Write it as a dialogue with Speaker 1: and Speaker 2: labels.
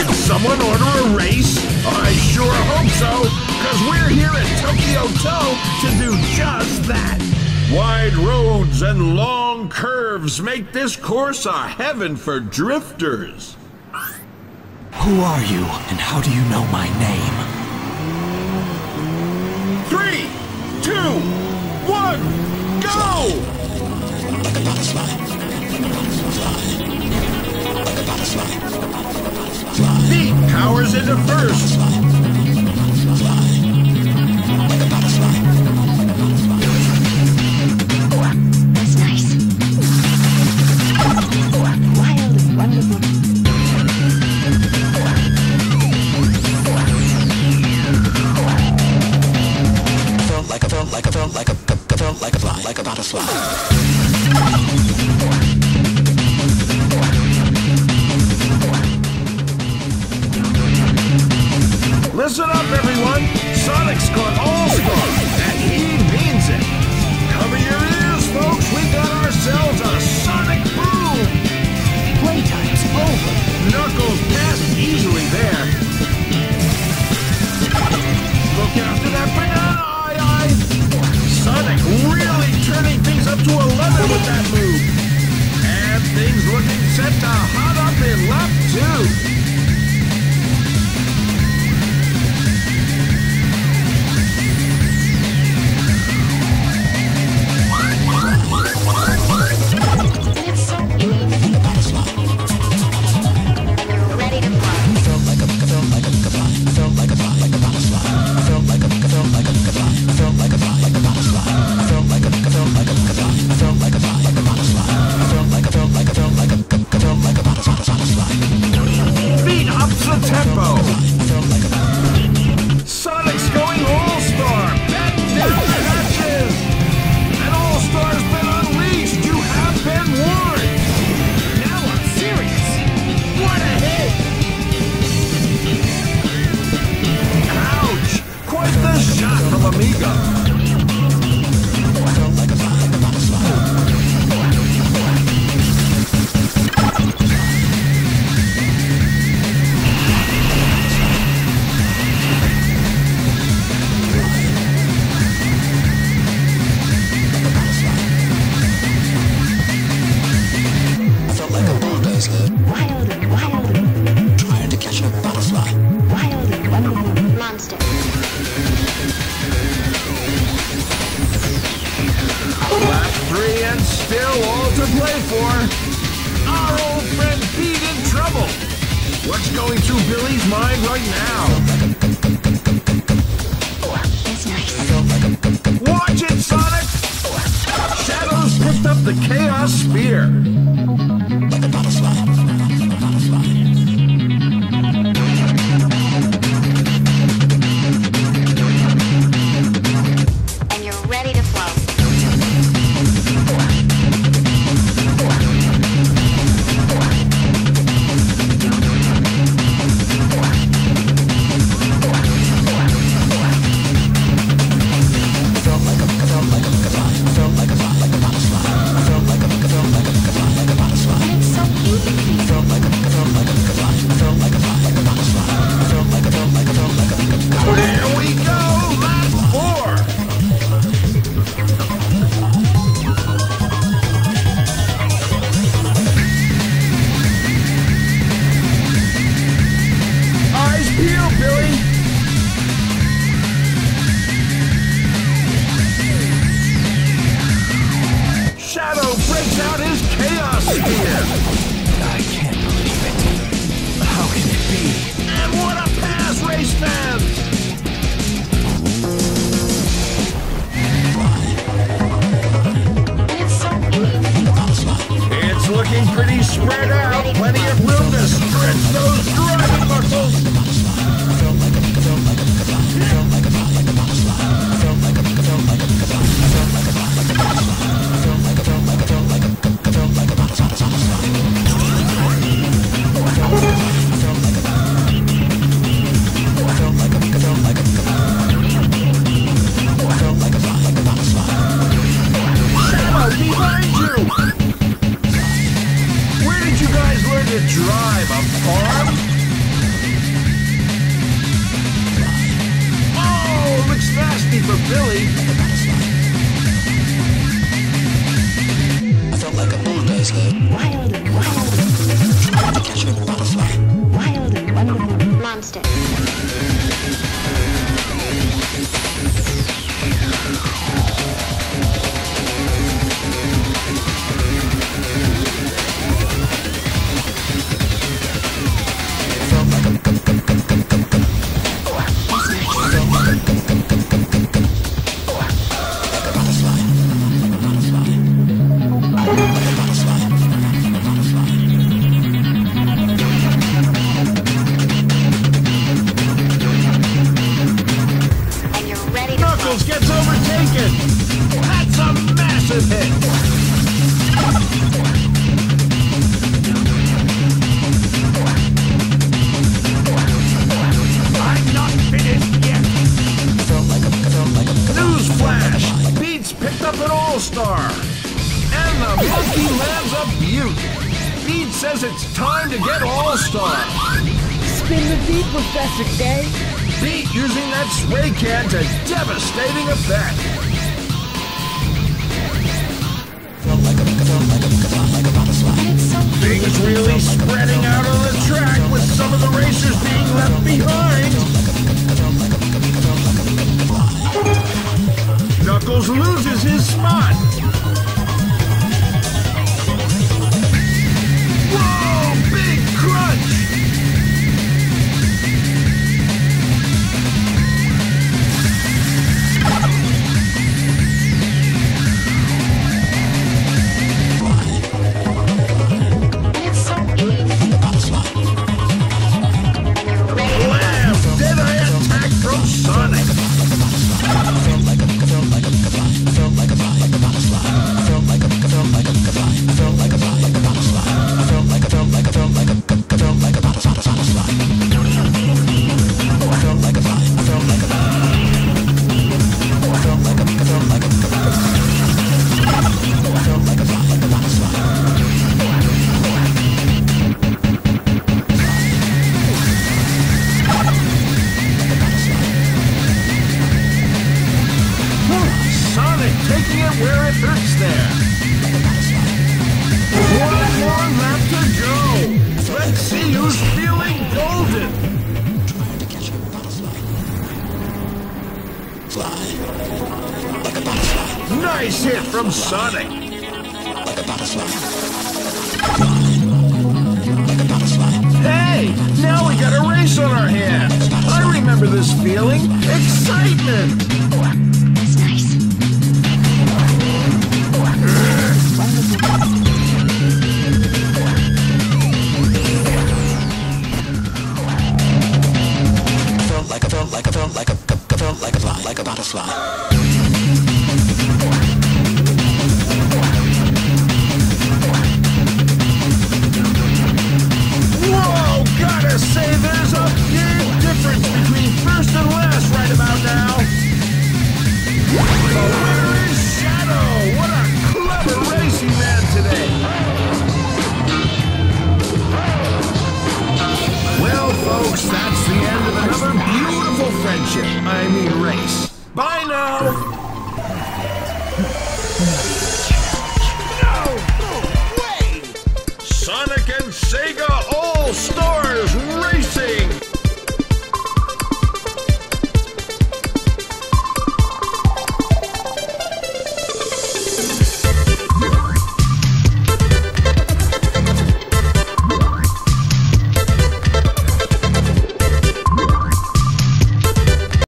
Speaker 1: Did someone order a race? I sure hope so, because we're here at Tokyo Toe to do just that. Wide roads and long curves make this course a heaven for drifters.
Speaker 2: Who are you, and how do you know my name?
Speaker 1: Into first.
Speaker 3: That's nice. Wild and wonderful.
Speaker 2: Felt like a felt like a felt like a felt like a fly, like a butterfly.
Speaker 1: Listen up, everyone. Sonic's got all-star, and he means it. Cover your ears, folks. We got ourselves a Sonic boom.
Speaker 3: Playtime's over.
Speaker 1: Knuckles passed easily there. Look after that banana, AiAi. Sonic really turning things up to 11 with that move. And things looking set to hot up in lap two. The shot from Amigo. All to play for. Our old friend Pete in trouble. What's going through Billy's mind right now? Watch it, Sonic! Shadows picked up the Chaos Spear. Spread out. Plenty of room to stretch
Speaker 2: Where
Speaker 4: did you guys
Speaker 2: learn to drive? A
Speaker 4: farm? Oh, looks
Speaker 3: nasty
Speaker 2: for Billy. I felt like a bulldog. Wild, wild. Catching a butterfly.
Speaker 1: Up an all-star. And the monkey lands a beaut. Beat says it's time to get all-star.
Speaker 4: Spin the beat, Professor K.
Speaker 1: Beat using that sway can to devastating effect.
Speaker 2: felt like a felt like a like a butterfly.
Speaker 3: And it's so
Speaker 1: Things really spreading out on the track with some of the racers being left behind. Knuckles loses his spot. Taking it where it hurts there. One more lap to go. Let's see who's feeling golden.
Speaker 2: try to catch Fly like a butterfly,
Speaker 1: Nice hit from Sonic.
Speaker 2: like a butterfly. Like a butterfly.
Speaker 1: Hey, now we got a race on our hands. I remember this feeling. Excitement. Friendship. I mean race.